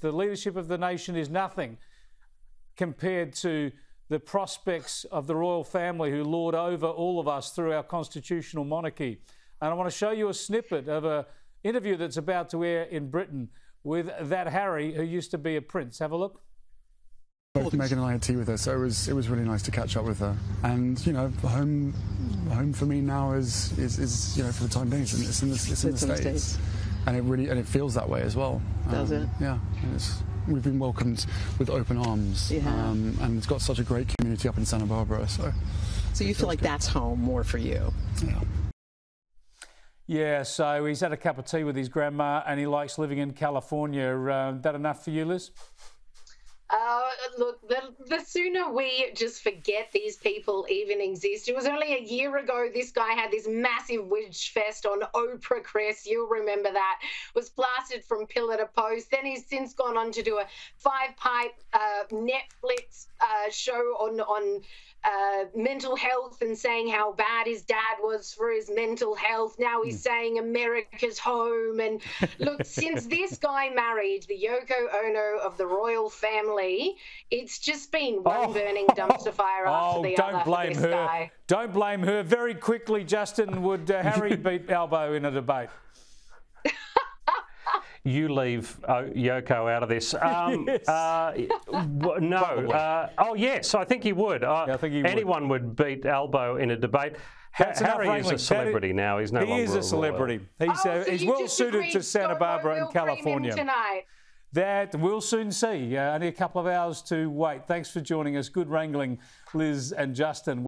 The leadership of the nation is nothing compared to the prospects of the royal family who lord over all of us through our constitutional monarchy. And I want to show you a snippet of an interview that's about to air in Britain with that Harry who used to be a prince. Have a look. Both Meghan and I had tea with her, so it was it was really nice to catch up with her. And you know, home home for me now is is, is you know for the time being it's in, it's in the, it's in the States. States. and it really and it feels that way as well. Does um, it? Yeah, we've been welcomed with open arms, um, and it's got such a great community up in Santa Barbara. So, so you feel like good. that's home more for you? Yeah. Yeah, so he's had a cup of tea with his grandma and he likes living in California. Uh, that enough for you, Liz? Look, the, the sooner we just forget these people even exist. It was only a year ago this guy had this massive witch fest on Oprah, Chris. You'll remember that. Was blasted from pillar to post. Then he's since gone on to do a five pipe uh, Netflix uh, show on on uh, mental health and saying how bad his dad was for his mental health. Now he's mm. saying America's home. And look, since this guy married the Yoko Ono of the royal family, it's just been one oh. burning dumpster fire after oh, the don't other. Blame her. Guy. Don't blame her. Very quickly, Justin, would uh, Harry beat Albo in a debate? you leave uh, Yoko out of this. Um, yes. uh, no. Uh, oh, yes, I think he would. Yeah, I think he anyone would. would beat Albo in a debate. That's Harry is a celebrity is, now. He's no he longer is a celebrity. He's, oh, uh, so he's well suited to Santa Barbara and California. Tonight. That we'll soon see. Uh, only a couple of hours to wait. Thanks for joining us. Good wrangling, Liz and Justin.